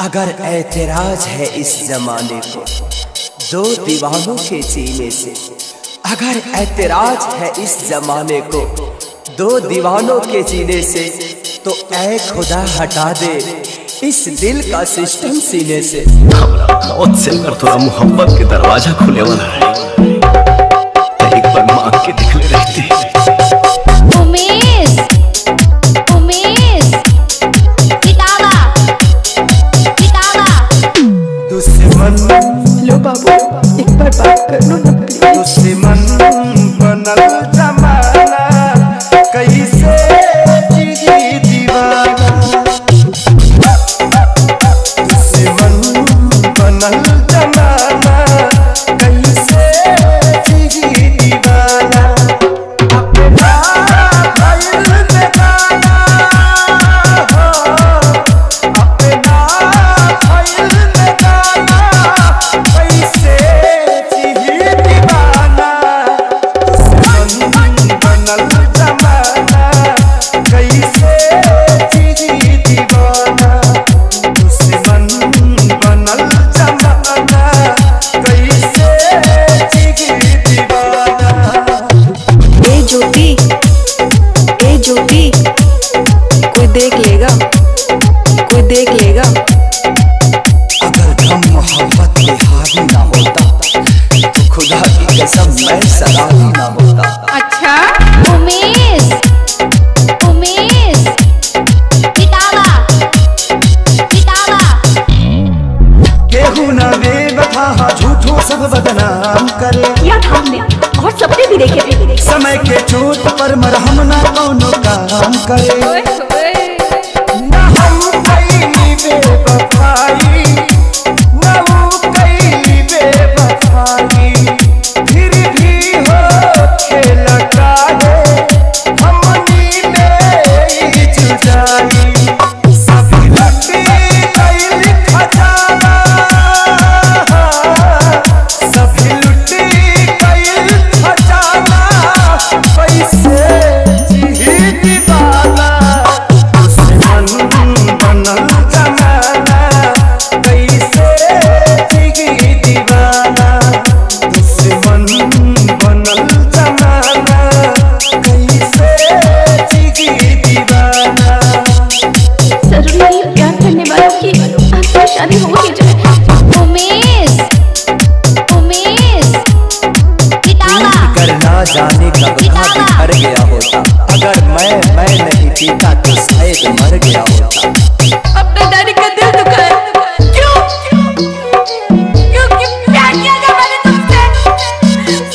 अगर ऐतराज है इस जमाने को, दो दीवानों के जीने से। अगर ऐतराज है इस जमाने को, दो दीवानों के जीने से तो ऐ खुदा हटा दे इस दिल का सिस्टम सीने से। मौत से अगर थोड़ा मोहब्बत के दरवाज़ा खुले वाला है। एक बार मांग के दिखले रहती। दुश्मन लो बाबू एक बार बात कर लो ना प्लीज़ देख लेगा। अगर गम मोहब्बत पे हावी ना होता तो खुदा की कसम मैं सलाही ना होता। अच्छा? उमेश। उमेश। पितावा पितावा केहू ना बेवफा झूठो सब बदनाम करे। किया हमने और सपने भी देखे। थे समय के चोट पर मरहम ना कौनो काम करे। करना जाने कब कहाँ बिखर गया होता। अगर मैं मैं नहीं पीता तो शायद मर गया होता। अपने डैडी का दिल दुखाया क्यों? क्योंकि प्यार किया था मैंने तुमसे?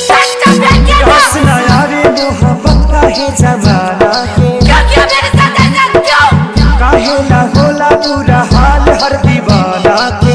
सच्चा प्यार किया था हौसला यारे मोहब्बत का है जमाना के क्यों किया मेरे साथ ऐसा? क्यों? काहे ना होला बुरा हाल हर दीवाना के